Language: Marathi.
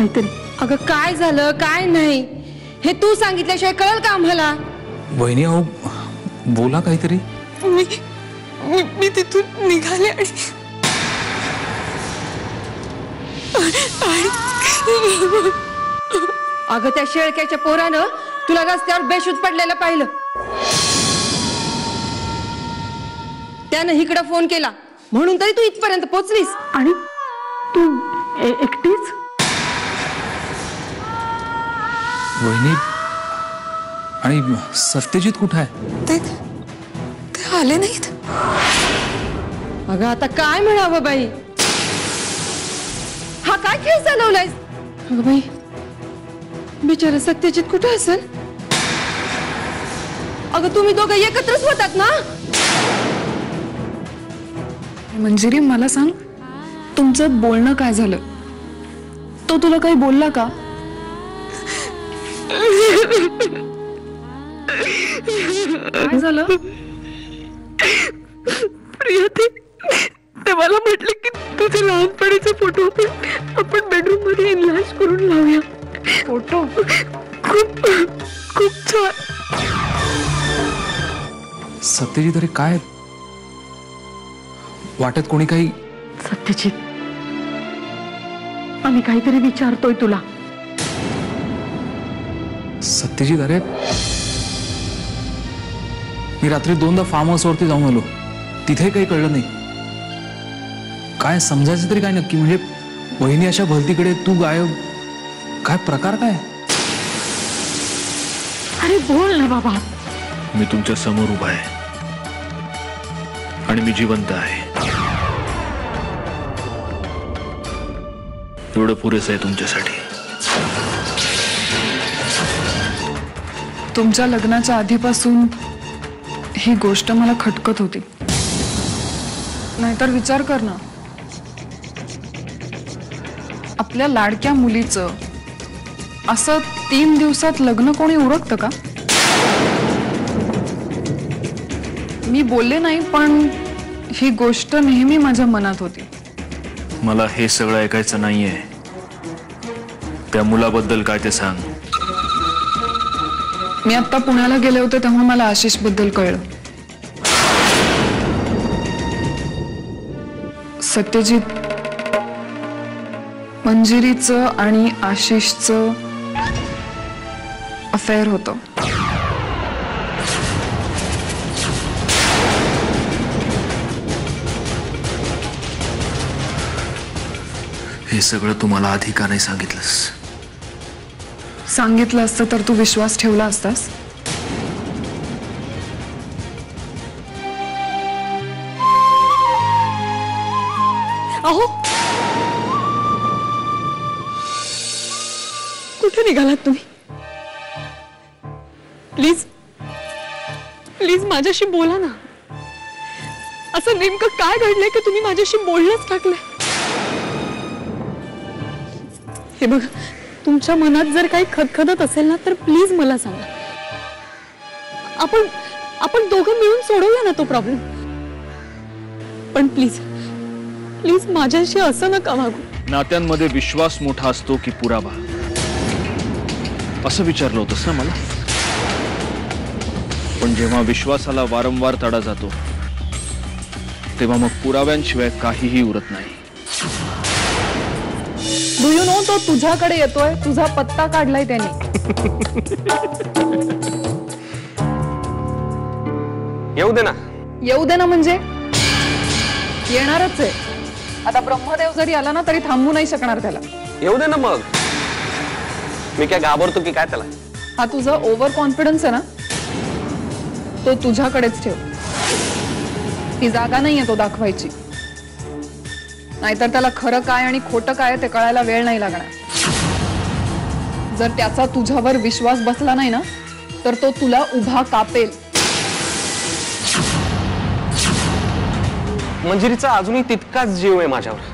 काहीतरी. अगं काय झालं? काय नाही? हे तू सांगितल्याशिवाय कळल का आम्हाला? वहिनी अहो बोला काहीतरी. मी मी, मी तिथून निघाले आणि अगं त्या शेळक्याच्या पोरानं तुला रस्त्यावर बेशूद पडलेलं पाहिलं. त्यानं इकडं फोन केला. म्हणून तरी तू इथपर्यंत पोचलीस. आणि तू ए- एकटीच? वहिनी आणि सत्यजित कुठं आहे? ते ते आले नाहीत. अगं आता काय म्हणावं बाई? हा काय खेळ चालवलाय अगं बाई बिचारा सत्यजित कुठे असेल? अगं तुम्ही दोघं एकत्रच होतात ना? मंजिरी मला सांग तुमचं बोलणं काय झालं? तो तुला काही बोलला का? काय झालं? प्रिया ते ते मला म्हटले की तुझे लहानपणीचे फोटो आपण आपण बेडरूममध्ये इनलाज करून लावूया. फोटो खूप खूप छान. सत्यजित अरे काय? वाटत कोणी काही सत्यजित आम्ही काहीतरी विचारतोय तुला. सत्यजित अरे मी रात्री दोनदा फार्म हाऊसवरती जाऊन आलो. तिथे काही कळलं नाही. काय समजायचं तरी काय नक्की? म्हणजे वहिनी अशा भलतीकडे तू गायब. काय प्रकार काय? अरे बोल ना बाबा. मी तुमच्यासमोर उभा आहे. आणि मी जिवंत आहे. एवढं पुरेसं आहे तुमच्यासाठी. तुमच्या लग्नाच्या आधीपासून ही गोष्ट मला खटकत होती. नाहीतर विचार कर ना. आपल्या लाडक्या मुलीचं असं तीन दिवसात लग्न कोणी उरकतं का? मी बोलले नाही पण ही गोष्ट नेहमी माझ्या मनात होती. मला हे सगळं ऐकायचं नाहीये. त्या मुलाबद्दल काय ते सांग. मी आता पुण्याला गेले होते तेव्हा मला आशिषबद्दल कळलं. सत्यजित मंजिरीचं आणि आशिषचं अफेअर होतं. हे सगळं तुम्हाला आधी का नाही सांगितलंस? सांगितलं असतं तर तू विश्वास ठेवला असतास? अहो! कुठे निघालात तुम्ही? प्लीज प्लीज माझ्याशी बोला ना. असं नेमकं काय घडलंय की तुम्ही माझ्याशी बोलणंच टाकलंय? हे बघ तुमच्या मनात जर काही खदखदत असेल ना तर प्लीज मला सांगा. आपण आपण दोघं मिळून सोडवूया ना तो प्रॉब्लेम. पण प्लीज प्लीज माझ्याशी असं नका वागू. नात्यांमध्ये विश्वास मोठा असतो की पुरावा. असं विचारलं होतंस ना मला? पण जेव्हा विश्वासाला वारंवार तडा जातो तेव्हा मग पुराव्यांशिवाय काहीही उरत नाही. तो तुझ्याकडे येतोय तुझा पत्ता काढलाय त्याने. येऊ दे ना. येऊ दे ना म्हणजे? येणारच आहे. आता ब्रह्मदेव जरी आला ना तरी थांबू नाही शकणार त्याला. येऊ दे ना मग. मी काय घाबरतो की काय त्याला? हा तुझा ओव्हर कॉन्फिडन्स आहे ना तो तुझ्याकडेच ठेव. ती जागा नाहीये तो दाखवायची. नाहीतर त्याला खरं काय आणि खोटं काय ते कळायला वेळ नाही लागणार. जर त्याचा तुझ्यावर विश्वास बसला नाही ना तर तो तुला उभा कापेल. मंजिरीचा अजूनही तितकाच जीव आहे माझ्यावर.